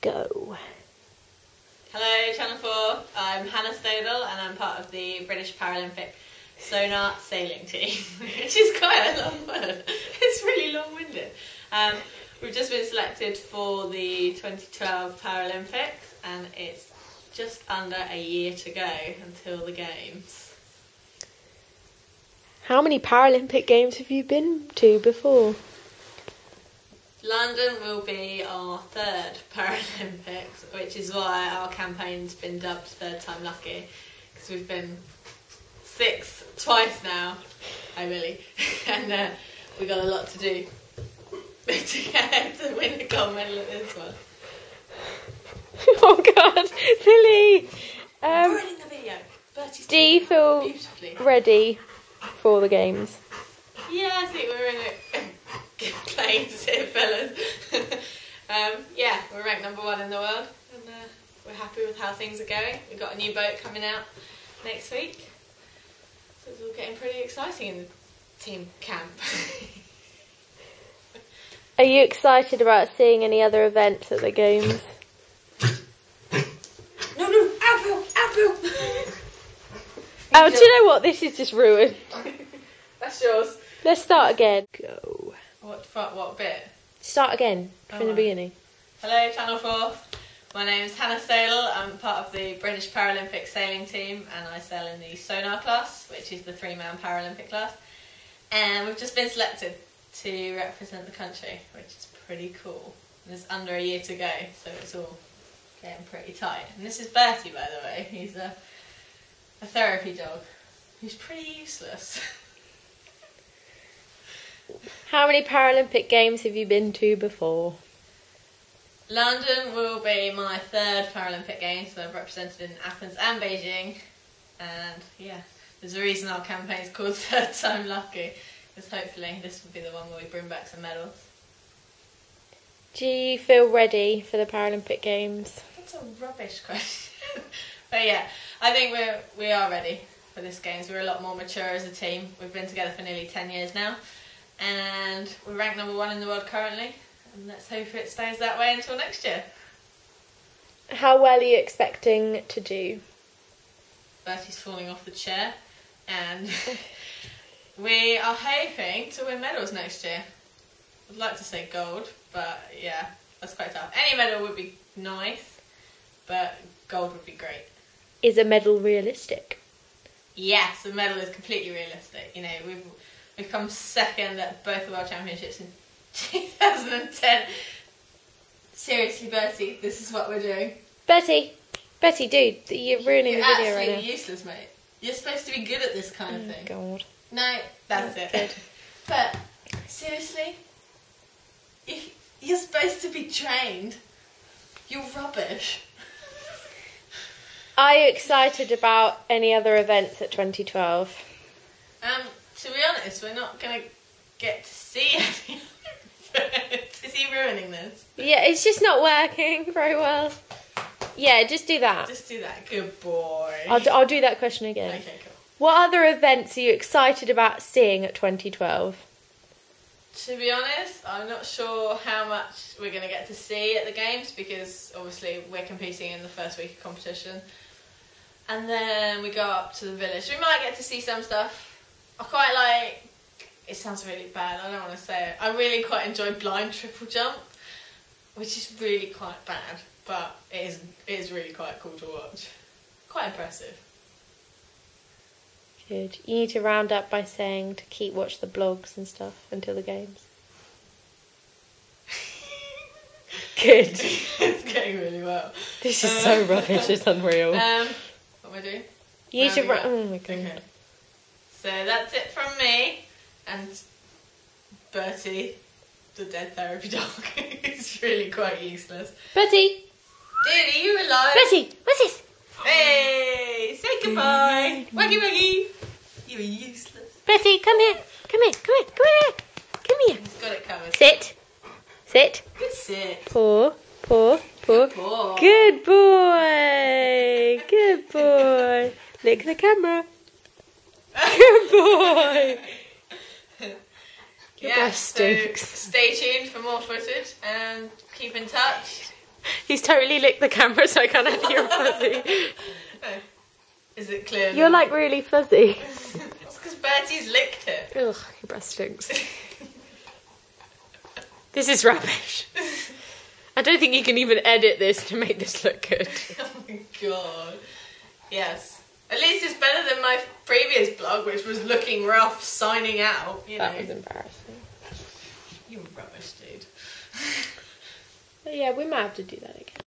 Go. Hello, Channel 4. I'm Hannah Stodel and I'm part of the British Paralympic Sonar Sailing Team, which is quite a long word. It's really long winded. Um, we've just been selected for the 2012 Paralympics and it's just under a year to go until the Games. How many Paralympic Games have you been to before? London will be our third Paralympics, which is why our campaign's been dubbed Third Time Lucky, because we've been six twice now, I really, and uh, we got a lot to do to get to win a gold medal at this one. oh God, Lily. Um, Ruining the video. Bertie's do you feel ready for the games? Yeah, I think we're in a good place here, fellas. um, yeah, we're ranked number one in the world, and uh, we're happy with how things are going. We've got a new boat coming out next week, so it's all getting pretty exciting in the team camp. Are you excited about seeing any other events at the games? no, no, Apple, Apple. Oh, do you know what? This is just ruined. That's yours. Let's start again. Go. What? fu- What bit? Start again from the beginning. Hello, Channel 4. My name is Hannah Stodel. I'm part of the British Paralympic sailing team and I sail in the sonar class, which is the three man Paralympic class. And we've just been selected to represent the country, which is pretty cool. There's under a year to go, so it's all getting pretty tight. And this is Bertie, by the way. He's a, a therapy dog who's pretty useless. How many Paralympic Games have you been to before? London will be my third Paralympic Games, so I've represented in Athens and Beijing. And yeah, there's a reason our campaign's called Third Time Lucky, because hopefully this will be the one where we bring back some medals. Do you feel ready for the Paralympic Games? That's a rubbish question. but yeah, I think we're we are ready for this games. We're a lot more mature as a team. We've been together for nearly ten years now, and we're ranked number one in the world currently. And let's hope it stays that way until next year. How well are you expecting to do? Bertie's falling off the chair, and we are hoping to win medals next year. I'd like to say gold, but yeah, that's quite tough. Any medal would be nice, but gold would be great. Is a medal realistic? Yes, a medal is completely realistic. You know, we've we've come second at both of our Championships in 2010. Seriously, Bertie, this is what we're doing. Betty, Betty, dude, you're ruining You're the video right now. absolutely now. useless, mate. You're supposed to be good at this kind of Oh, thing. God. No, that's it. good. But seriously, if you're supposed to be trained, you're rubbish. Are you excited about any other events at 2012? Um, to be honest, we're not gonna get to see any. Is he ruining this? Yeah, it's just not working very well. Yeah, just do that. Just do that. Good boy. I'll, do- I'll do that question again. Okay, cool. What other events are you excited about seeing at 2012? To be honest, I'm not sure how much we're going to get to see at the games because obviously we're competing in the first week of competition. And then we go up to the village. We might get to see some stuff. I quite like. It sounds really bad. I don't want to say it. I really quite enjoy blind triple jump, which is really quite bad, but it is it is really quite cool to watch. Quite impressive. Good. You need to round up by saying to keep watch the blogs and stuff until the games. Good. it's going really well. This is so rubbish. It's unreal. Um, what am I doing? You to. rounding Ra- oh my god. Okay. So that's it from me and Bertie, the dead therapy dog. It's really quite useless. Betty, Dude, are you alive? Bertie, what's this? Hey, say goodbye. Waggy waggy. You're useless. Bertie, come here. Come here. Come here. Come here. Come here. He's got it covered. Sit. Sit. Good sit. Paw. Paw. Paw. Boy. Good boy. Good boy. Lick the camera. Good boy. Your Yeah, breath so stinks. stay tuned for more footage and keep in touch. He's totally licked the camera, so I can't have your fuzzy. Is it clear? You're now? like really fuzzy. It's because Bertie's licked it. Ugh, your breath stinks. This is rubbish. I don't think you can even edit this to make this look good. oh my god. Yes. At least it's better than my previous blog, which was looking rough, signing out. You know, That was embarrassing. you rubbish, dude. But yeah, we might have to do that again.